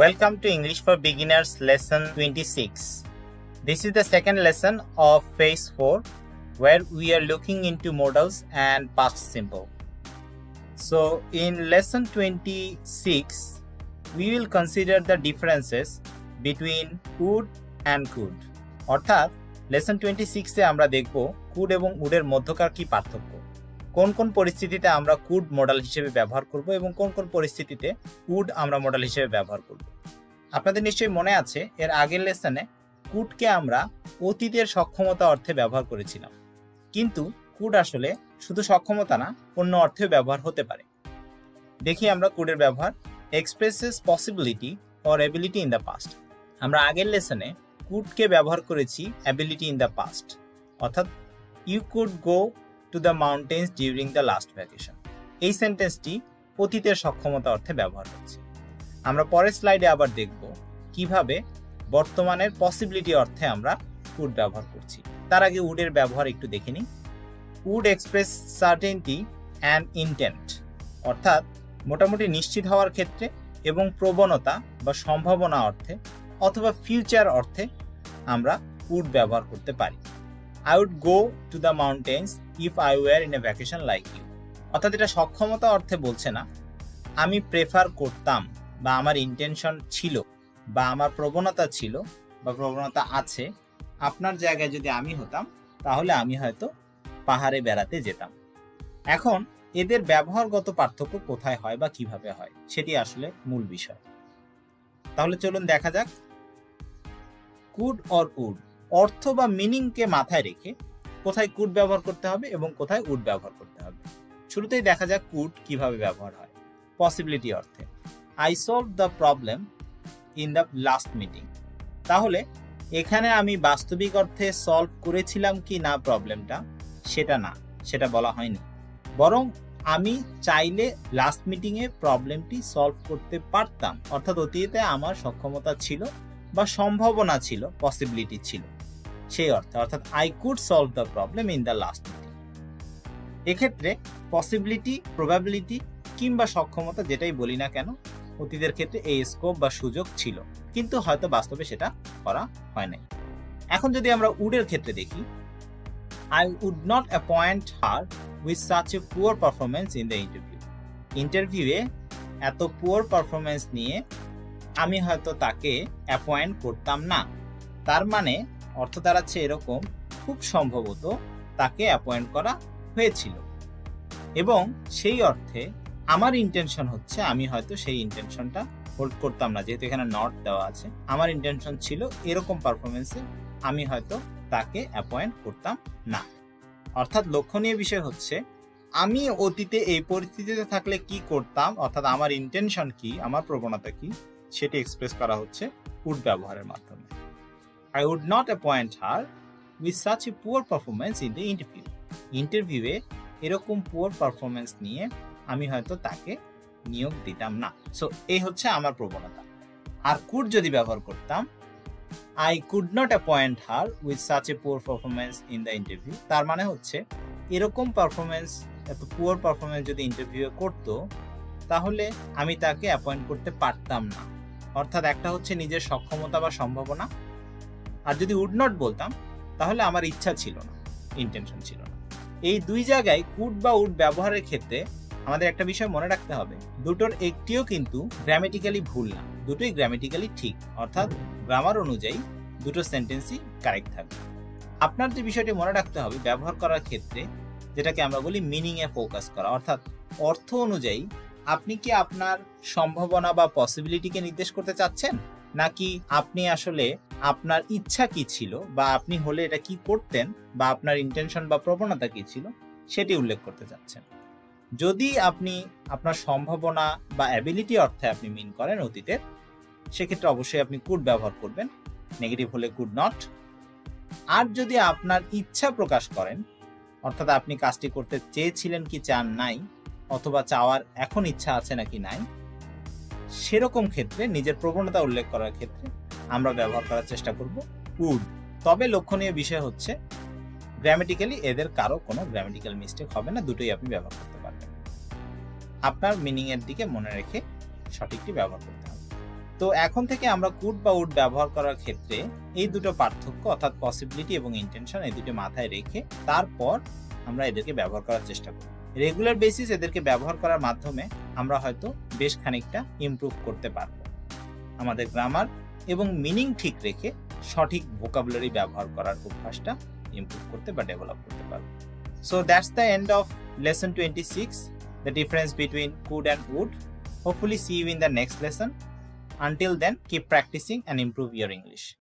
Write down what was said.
Welcome to English for Beginners lesson 26. This is the second lesson of phase 4 where we are looking into modals and past simple. So in lesson 26 we will consider the differences between would and could. অর্থাৎ lesson twenty সিক্সে আমরা দেখব could এবং উডের মধ্যকার কি পার্থক্য কোন কোন পরিস্থিতিতে আমরা কুড মডেল হিসেবে ব্যবহার করব এবং কোন কোন পরিস্থিতিতে উড আমরা মডেল হিসেবে ব্যবহার করব? আপনাদের নিশ্চয়ই মনে আছে, এর আগের লেসনে কুডকে আমরা অতীতের সক্ষমতা অর্থে ব্যবহার করেছিলাম। কিন্তু কুড আসলে শুধু সক্ষমতা না, অন্য অর্থেও ব্যবহার হতে পারে। দেখি আমরা কুডের ব্যবহার expresses possibility or ability in the past আমরা আগের লেসনে কুডকে ব্যবহার করেছি অ্যাবিলিটি ইন দ্য পাস্ট অর্থাৎ you could go to the mountains during the last vacation এই সেন্টেন্সটি অতীতের সক্ষমতা অর্থে ব্যবহার হচ্ছে আমরা পরের স্লাইডে আবার দেখব কীভাবে বর্তমানের পসিবিলিটি অর্থে আমরা উড ব্যবহার করছি। তার আগে উডের ব্যবহার একটু দেখে নিই। Would express certainty and intent অর্থাৎ মোটামুটি নিশ্চিত হওয়ার ক্ষেত্রে এবং প্রবণতা বা সম্ভাবনা অর্থে অথবা ফিউচার অর্থে আমরা উড ব্যবহার করতে পারি। I would go to the mountains if I were in a vacation like you অর্থাৎ এটা সক্ষমতা অর্থে বলছে না। আমি প্রেফার করতাম বা আমার ইন্টেনশন ছিল বা আমার প্রবণতা ছিল বা প্রবণতা আছে আপনার জায়গায় যদি আমি হতাম, তাহলে আমি হয়তো পাহাড়ে বেড়াতে যেতাম। এখন এদের ব্যবহারগত পার্থক্য কোথায় হয় বা কীভাবে হয়, সেটি আসলে মূল বিষয়। তাহলে চলুন দেখা যাক। কুড অর উড অর্থ বা মিনিংকে মাথায় রেখে কোথায় কুড ব্যবহার করতে হবে এবং কোথায় উড ব্যবহার করতে হবে। শুরুতেই দেখা যাক কুট কীভাবে ব্যবহার হয়। পসিবিলিটি অর্থে। I solve the problem in the last meeting তাহলে, এখানে আমি বাস্তবিক অর্থে সলভ করেছিলাম কি না প্রবলেমটা সেটা না, সেটা বলা হয়নি। বরং আমি চাইলে লাস্ট মিটিংয়ে প্রবলেমটি সলভ করতে পারতাম। অর্থাৎ অতীতে আমার সক্ষমতা ছিল বা সম্ভাবনা ছিল পসিবিলিটি ছিল। সেই অর্থে, অর্থাৎ I could solve the problem in the last meeting এক্ষেত্রে পসিবিলিটি প্রবাবিলিটি কিংবা সক্ষমতা যেটাই বলি না কেন, অতীতের ক্ষেত্রে এই স্কোপ বা সুযোগ ছিল। কিন্তু হয়তো বাস্তবে সেটা করা হয় নাই। এখন যদি আমরা উডের ক্ষেত্রে দেখি I would not appoint her with such a poor performance in the interview ইন্টারভিউয়ে এত পুয়ার পারফরমেন্স নিয়ে আমি হয়তো তাকে অ্যাপয়েন্ট করতাম না। তার মানে অর্থ দাঁড়াচ্ছে এরকম খুব সম্ভবত তাকে অ্যাপয়েন্ট করা হয়েছিল। এবং সেই অর্থে আমার ইন্টেনশন হচ্ছে, আমি হয়তো সেই ইন্টেনশনটা হোল্ড করতাম না, যেহেতু এখানে নট দেওয়া আছে। আমার ইন্টেনশন ছিল এরকম পারফরমেন্সে আমি হয়তো তাকে অ্যাপয়েন্ট করতাম না। অর্থাৎ লক্ষণীয় বিষয় হচ্ছে, আমি অতীতে এই পরিস্থিতিতে থাকলে কি করতাম, অর্থাৎ আমার ইন্টেনশন কি, আমার প্রবণতা কি, সেটি এক্সপ্রেস করা হচ্ছে উড ব্যবহারের মাধ্যমে। I would not appoint her with such a poor performance in the interview ইন্টারভিউয়ে এরকম পুয়ার পারফরমেন্স নিয়ে আমি হয়তো তাকে নিয়োগ দিতাম না। সো এই হচ্ছে আমার প্রবণতা। আর কুড যদি ব্যবহার করতাম I could not appoint her with such a poor performance in the interview তার মানে হচ্ছে, এরকম পারফরমেন্স এত পুয়ার পারফরমেন্স যদি ইন্টারভিউ করতো, তাহলে আমি তাকে অ্যাপয়েন্ট করতে পারতাম না। অর্থাৎ একটা হচ্ছে নিজের সক্ষমতা বা সম্ভাবনা আর যদি উড নট বলতাম, তাহলে আমার ইচ্ছা ছিল না ইন্টেনশন ছিল না। এই দুই জায়গায় কুড বা উড ব্যবহারের ক্ষেত্রে আমাদের একটা বিষয় মনে রাখতে হবে। দুটোর একটিও কিন্তু গ্রামেটিক্যালি ভুল না, দুটোই গ্রামেটিক্যালি ঠিক, অর্থাৎ গ্রামার অনুযায়ী দুটো সেন্টেন্সই কারেক্ট থাকবে আপনার যে বিষয়টি মনে রাখতে হবে, ব্যবহার করার ক্ষেত্রে যেটাকে আমরা বলি মিনিং এ ফোকাস করা, অর্থাৎ অর্থ অনুযায়ী আপনি কি আপনার সম্ভাবনা বা পসিবিলিটিকে নির্দেশ করতে চাচ্ছেন? নাকি আপনি আসলে আপনার ইচ্ছা কি ছিল বা আপনি হলে এটা কি করতেন বা আপনার ইন্টেনশন বা প্রবণতা কি ছিল, সেটি উল্লেখ করতে চাচ্ছেন। যদি আপনি আপনার সম্ভাবনা বা অ্যাবিলিটি অর্থে আপনি মিন করেন অতীতের সেক্ষেত্রে অবশ্যই আপনি কুড ব্যবহার করবেন নেগেটিভ হলে কুড নট আর যদি আপনার ইচ্ছা প্রকাশ করেন, অর্থাৎ আপনি কাজটি করতে চেয়েছিলেন কি চান নাই, অথবা চাওয়ার এখন ইচ্ছা আছে নাকি নাই, সেরকম ক্ষেত্রে, নিজের প্রবণতা উল্লেখ করার ক্ষেত্রে আমরা ব্যবহার করার চেষ্টা করব উড তবে লক্ষণীয় বিষয় হচ্ছে গ্রামেটিক্যালি এদের কারও কোনো গ্রামেটিক্যাল মিস্টেক হবে না, দুটোই আপনি ব্যবহার করতে পারবেন। আপনার মিনিং এর দিকে মনে রেখে সঠিকটি ব্যবহার করতে হবে। তো এখন থেকে আমরা কুড বা উড ব্যবহার করার ক্ষেত্রে এই দুটো পার্থক্য, অর্থাৎ পসিবিলিটি এবং ইন্টেনশন এই দুটো মাথায় রেখে তারপর আমরা এদেরকে ব্যবহার করার চেষ্টা করি রেগুলার বেসিস এদেরকে ব্যবহার করার মাধ্যমে আমরা হয়তো বেশ খানিকটা ইমপ্রুভ করতে পারব। আমাদের গ্রামার এবং মিনিং ঠিক রেখে সঠিক ভোকাবুলারি ব্যবহার করার অভ্যাসটা ইম্প্রুভ করতে বা ডেভেলপ করতে পারব। So that's the end of lesson twenty six the difference between could and would hopefully see you in the next lesson until then keep practising and improve your English.